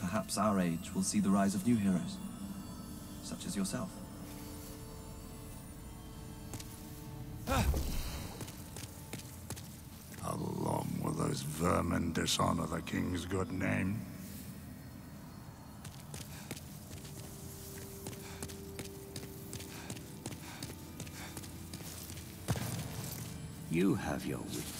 But perhaps our age will see the rise of new heroes, such as yourself. How long will those vermin dishonor the king's good name? You have your wit.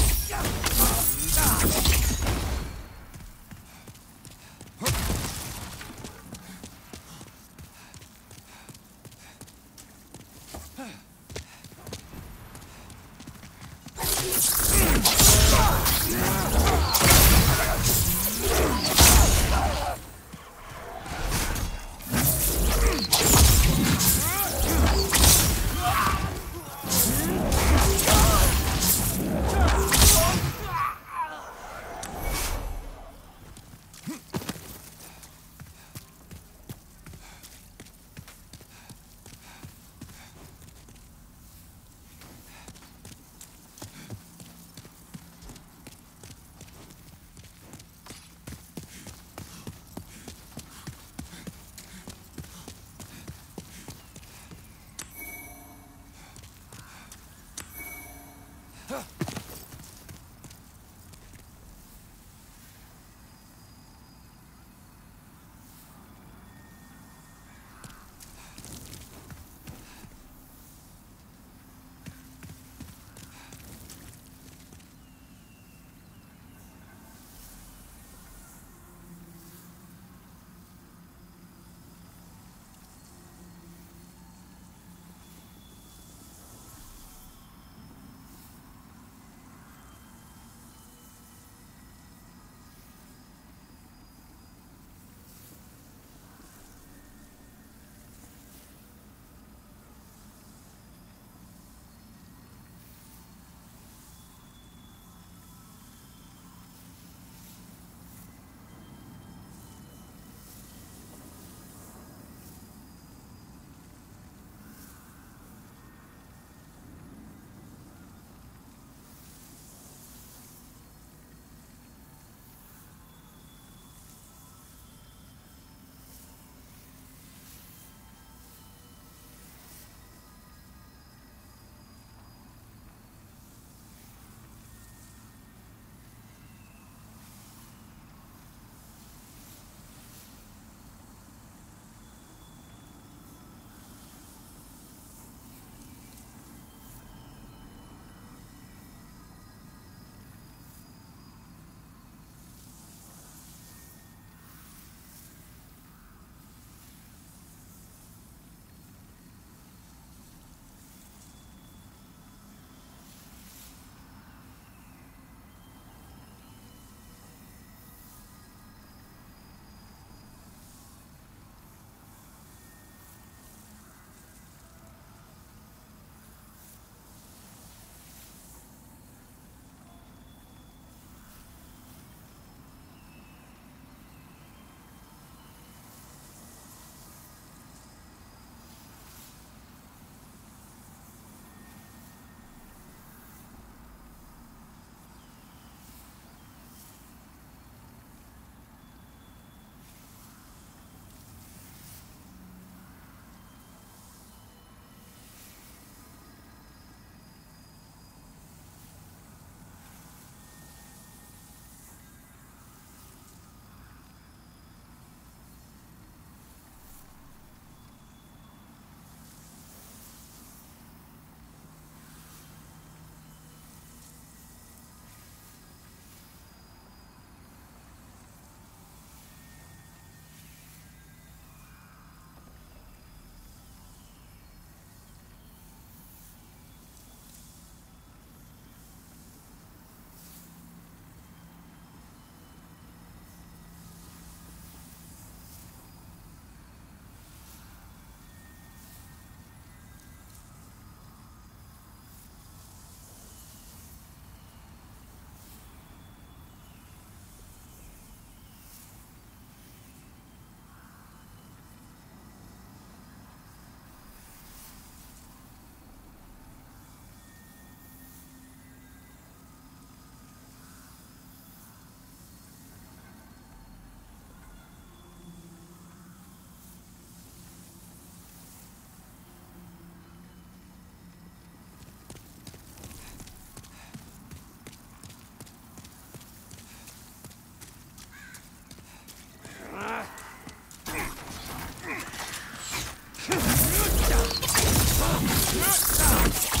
Good time.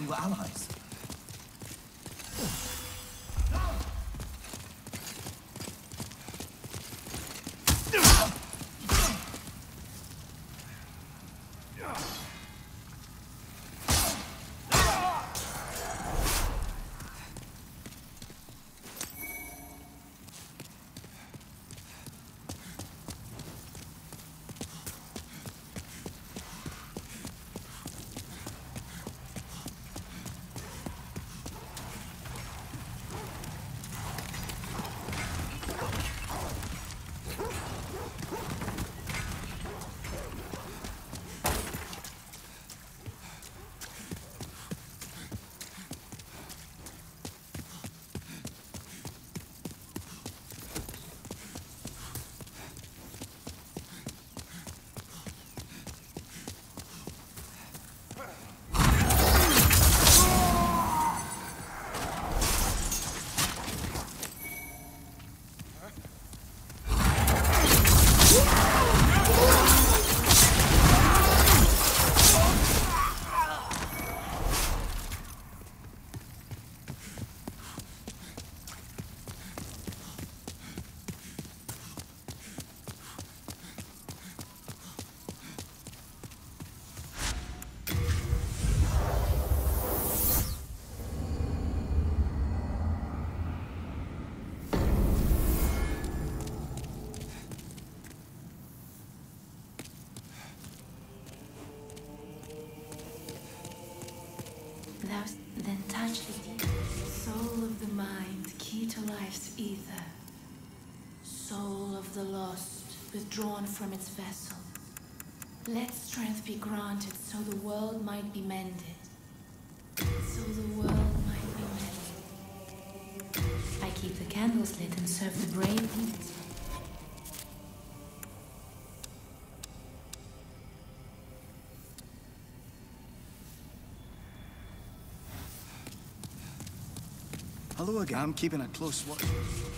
We were allies. Then touch the deep soul of the mind, key to life's ether. Soul of the lost, withdrawn from its vessel. Let strength be granted so the world might be mended. So the world might be mended. I keep the candles lit and serve the brave Hello again. I'm keeping a close watch.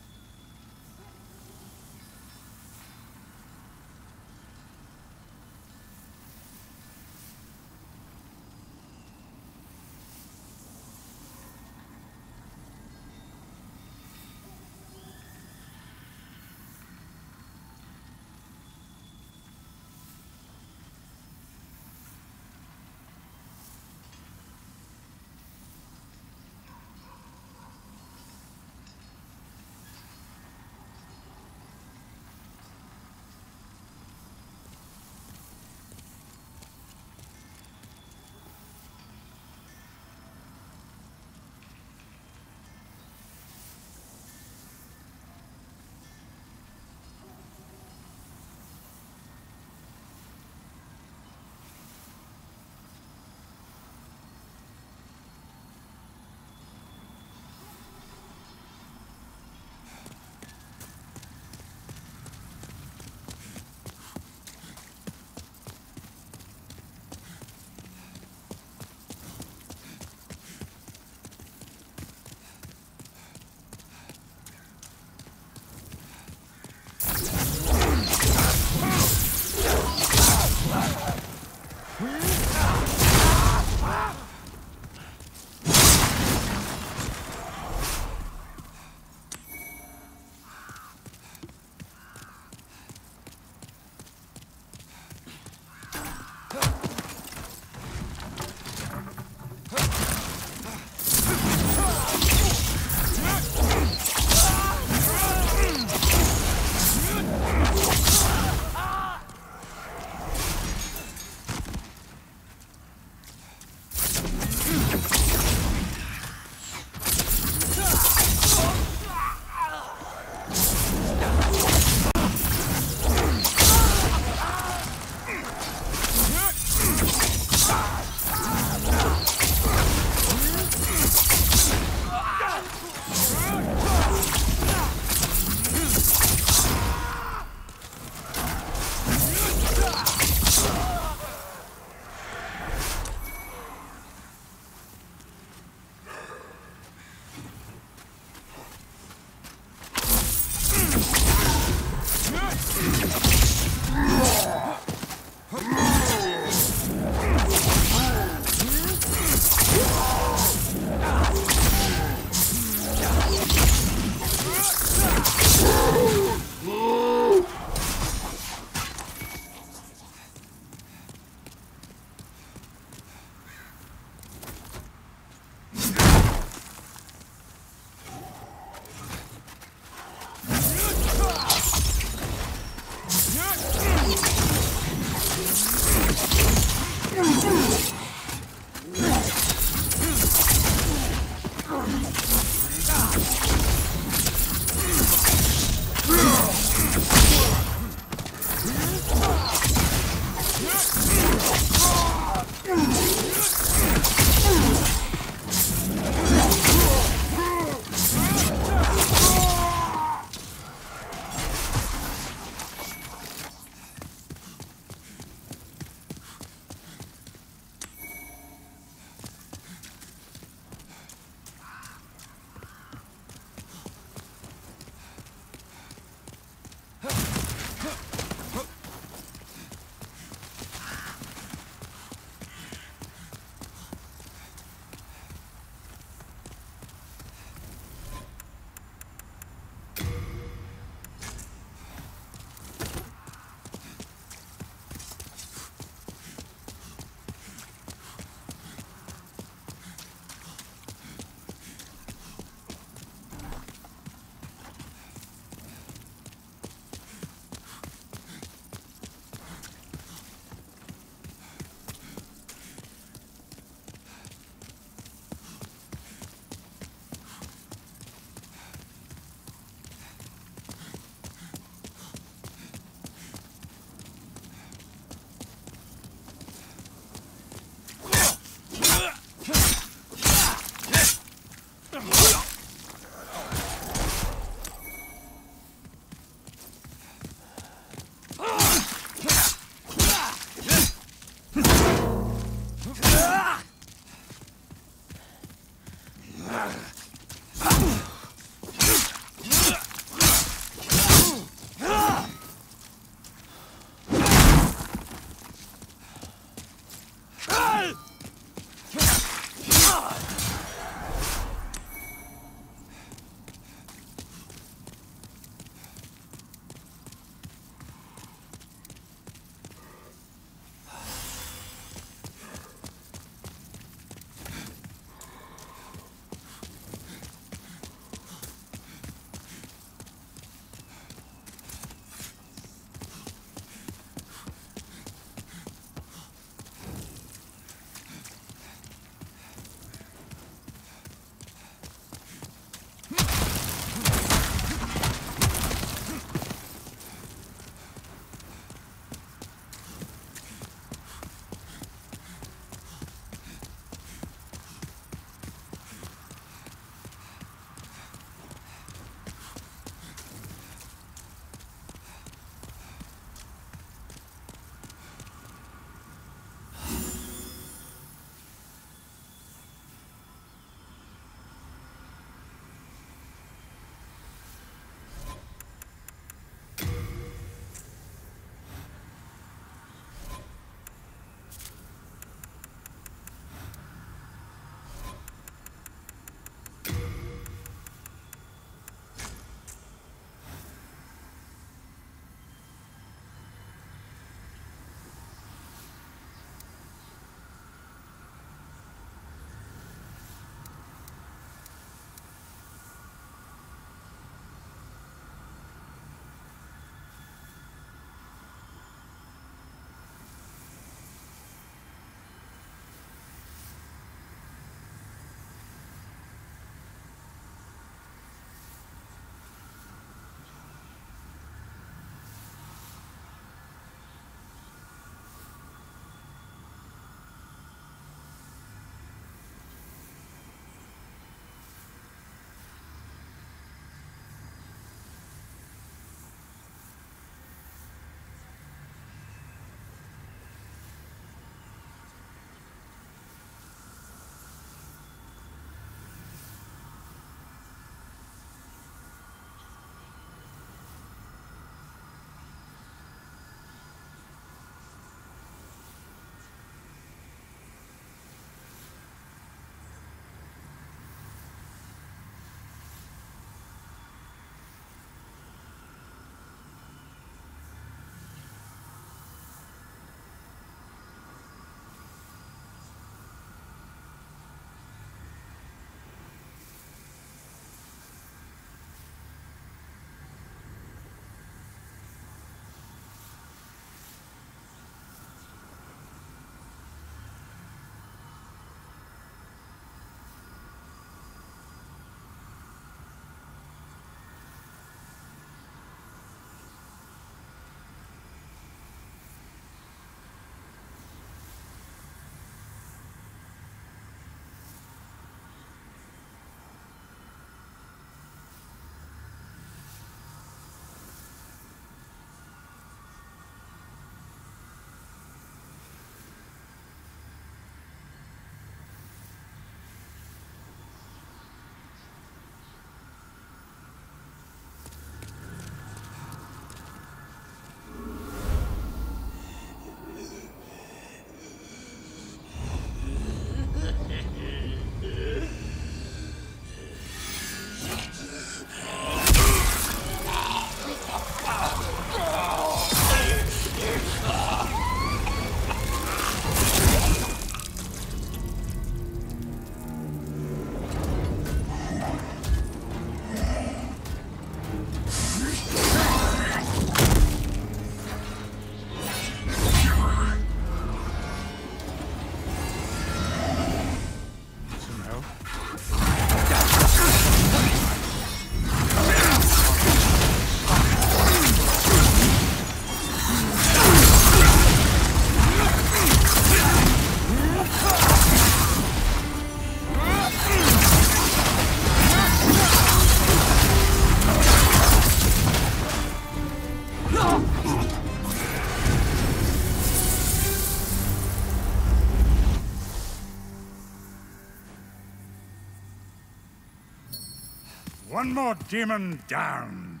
One more demon downed.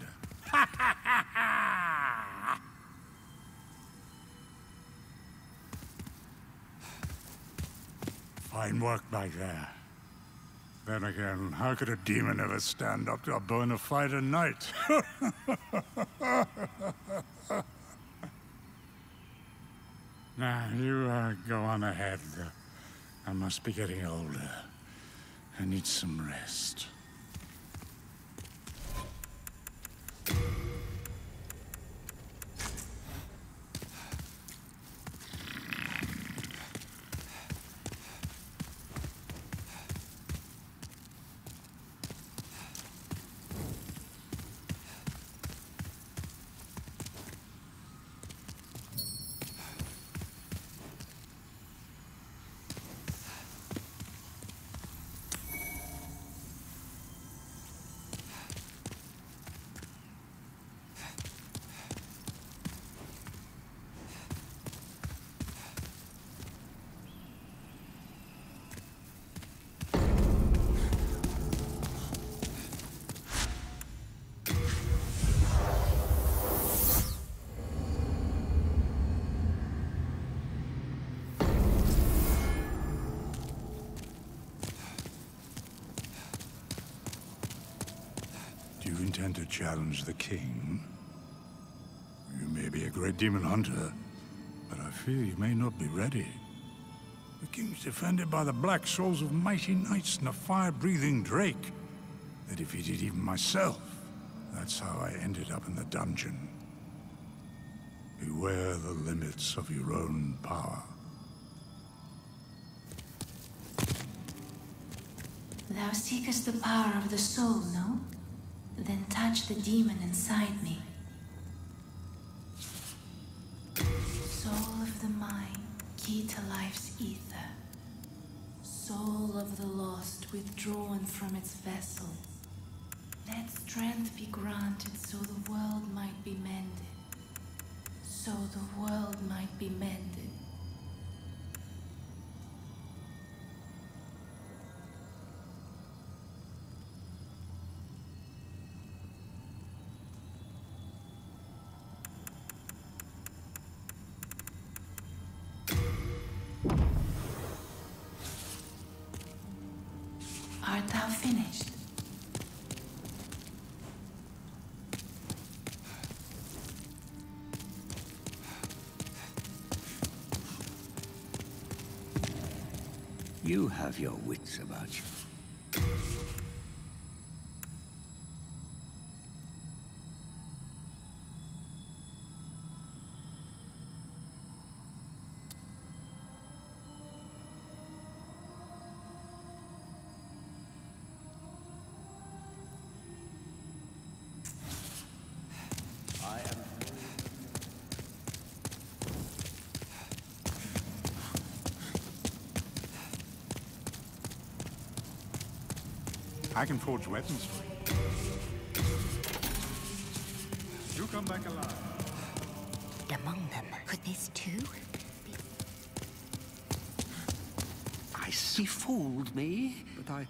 Fine work back there. Then again, how could a demon ever stand up to a bona fide knight? now, you uh, go on ahead. I must be getting older. I need some rest. You to challenge the king? You may be a great demon hunter, but I fear you may not be ready. The king's defended by the black souls of mighty knights and a fire-breathing drake. They defeated even myself. That's how I ended up in the dungeon. Beware the limits of your own power. Thou seekest the power of the soul, no? Touch the demon inside me. Soul of the mind, key to life's ether. Soul of the lost, withdrawn from its vessel. Let strength be granted so the world might be mended. So the world might be mended. You have your wits about you. I can forge weapons for you. You come back alive. Among them, could this too? I see fooled me, but I... I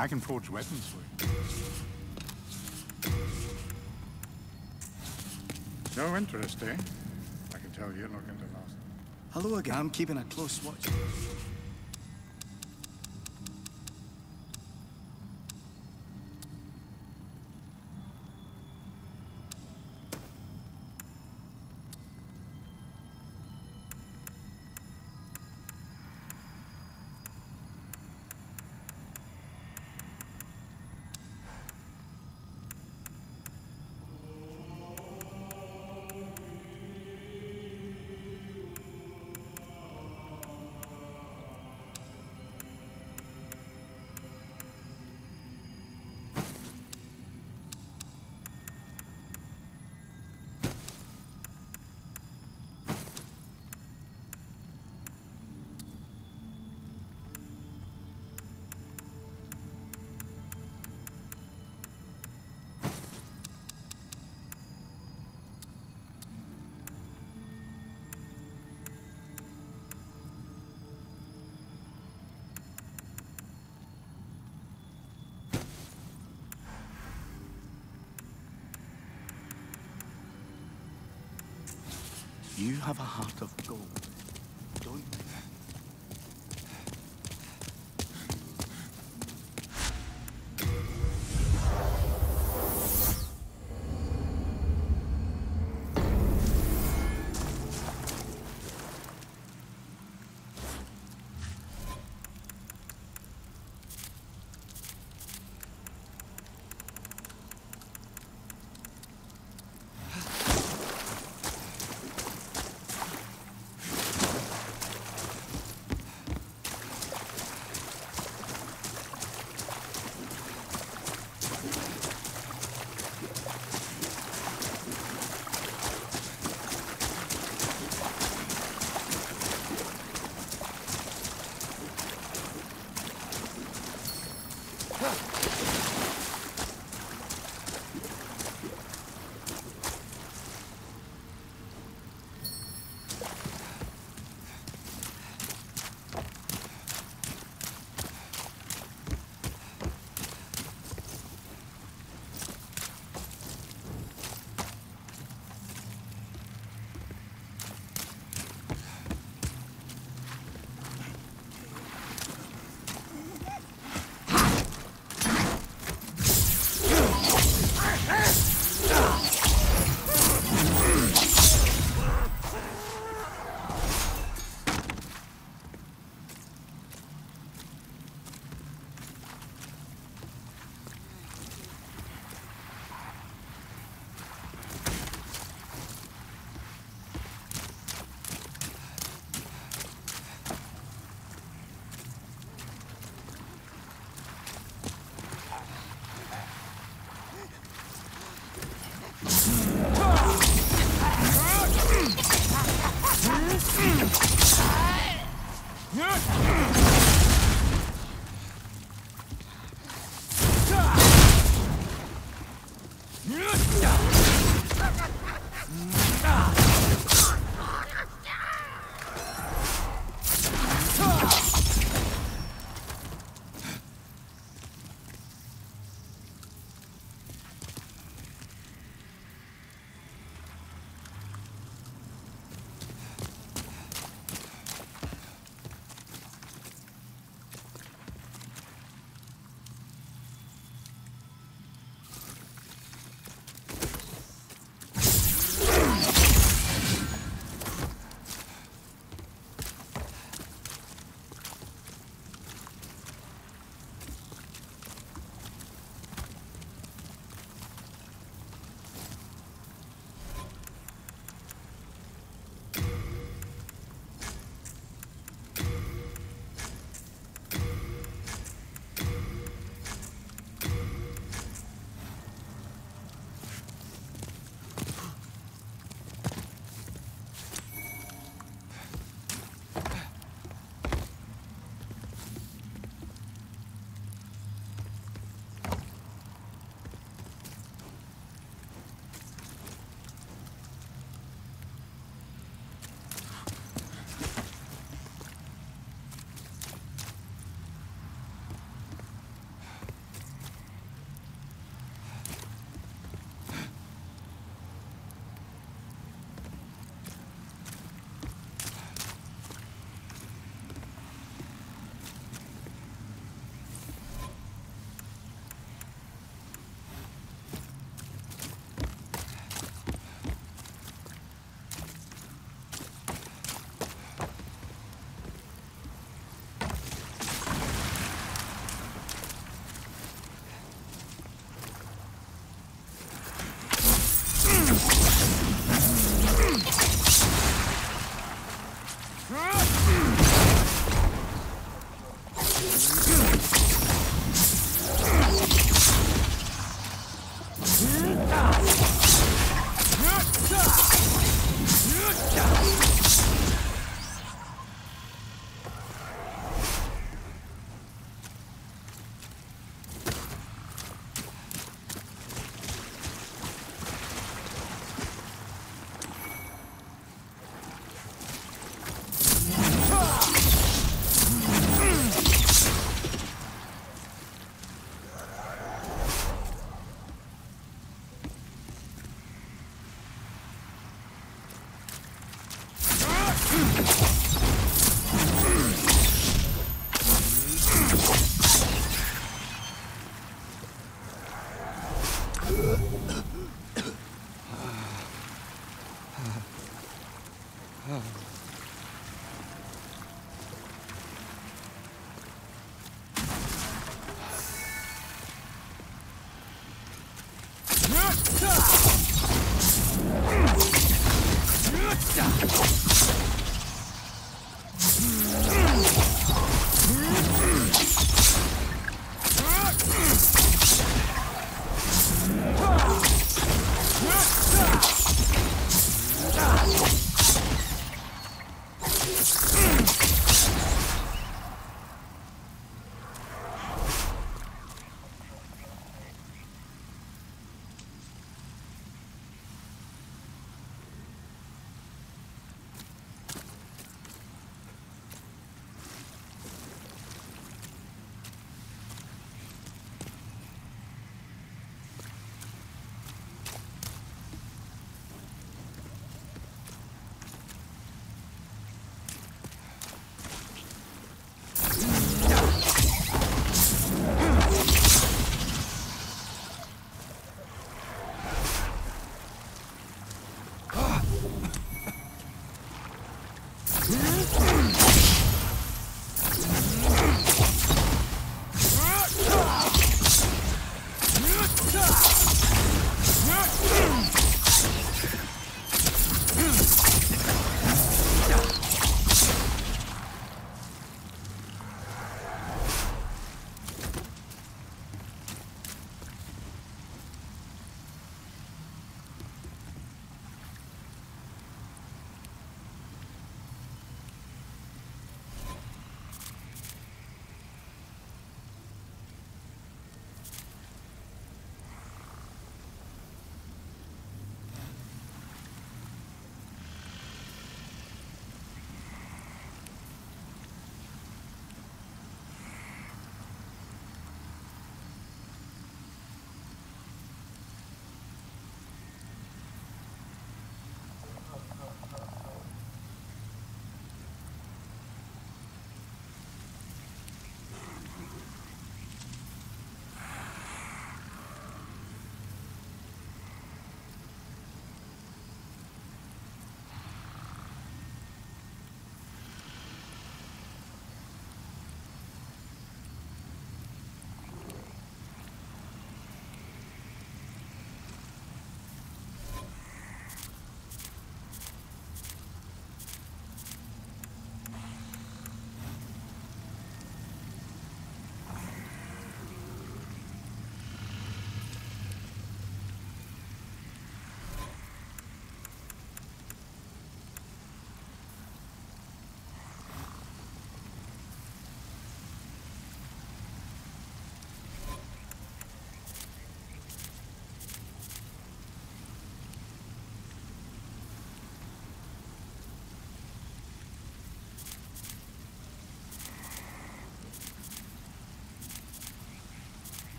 I can forge weapons for you. No interest, eh? I can tell you're not going to last. Hello again. I'm keeping a close watch. You have a heart of gold,